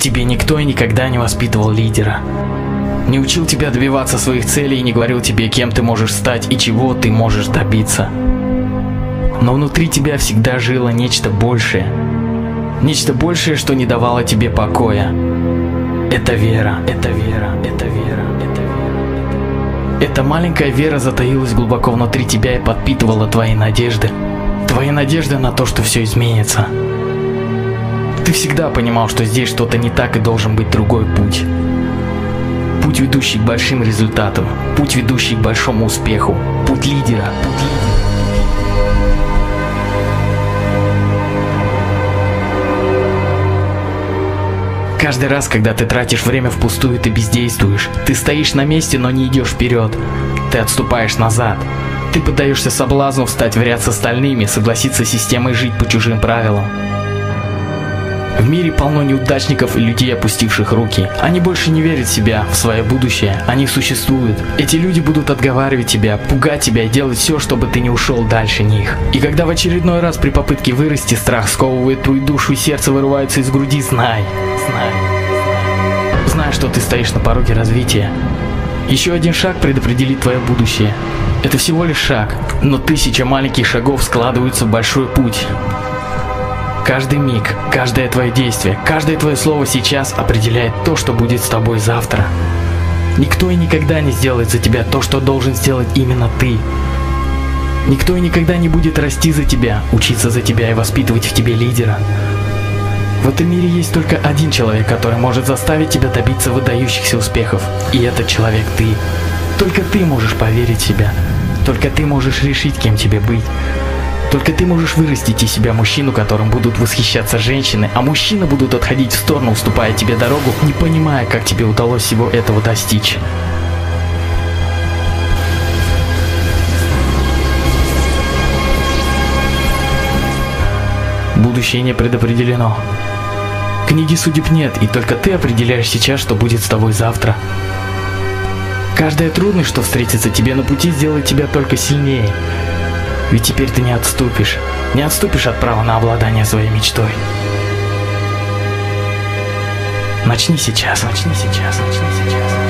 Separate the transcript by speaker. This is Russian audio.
Speaker 1: тебе никто и никогда не воспитывал лидера. Не учил тебя добиваться своих целей и не говорил тебе, кем ты можешь стать и чего ты можешь добиться. Но внутри тебя всегда жило нечто большее. Нечто большее, что не давало тебе покоя. Это вера, это вера, это вера, это вера. Эта маленькая вера затаилась глубоко внутри тебя и подпитывала твои надежды. Твои надежды на то, что все изменится. Ты всегда понимал, что здесь что-то не так и должен быть другой путь. Путь, ведущий к большим результатам. Путь, ведущий к большому успеху. Путь лидера. Путь лидера. Каждый раз, когда ты тратишь время впустую, ты бездействуешь. Ты стоишь на месте, но не идешь вперед. Ты отступаешь назад. Ты поддаешься соблазну встать в ряд с остальными, согласиться с системой жить по чужим правилам. В мире полно неудачников и людей, опустивших руки. Они больше не верят в себя, в свое будущее. Они существуют. Эти люди будут отговаривать тебя, пугать тебя и делать все, чтобы ты не ушел дальше них. И когда в очередной раз при попытке вырасти страх сковывает твою душу и сердце вырывается из груди, знай, знай. Знай, что ты стоишь на пороге развития. Еще один шаг предопределит твое будущее. Это всего лишь шаг, но тысяча маленьких шагов складываются в большой путь. Каждый миг, каждое твое действие, каждое твое слово сейчас определяет то, что будет с тобой завтра. Никто и никогда не сделает за тебя то, что должен сделать именно ты. Никто и никогда не будет расти за тебя, учиться за тебя и воспитывать в тебе лидера. В этом мире есть только один человек, который может заставить тебя добиться выдающихся успехов. И этот человек ты. Только ты можешь поверить в себя. Только ты можешь решить, кем тебе быть. Только ты можешь вырастить из себя мужчину, которым будут восхищаться женщины, а мужчины будут отходить в сторону, уступая тебе дорогу, не понимая, как тебе удалось всего этого достичь. Будущее не предопределено. Книги судеб нет, и только ты определяешь сейчас, что будет с тобой завтра. Каждая трудность, что встретится тебе на пути, сделает тебя только сильнее. Ведь теперь ты не отступишь. Не отступишь от права на обладание своей мечтой. Начни сейчас, начни сейчас, начни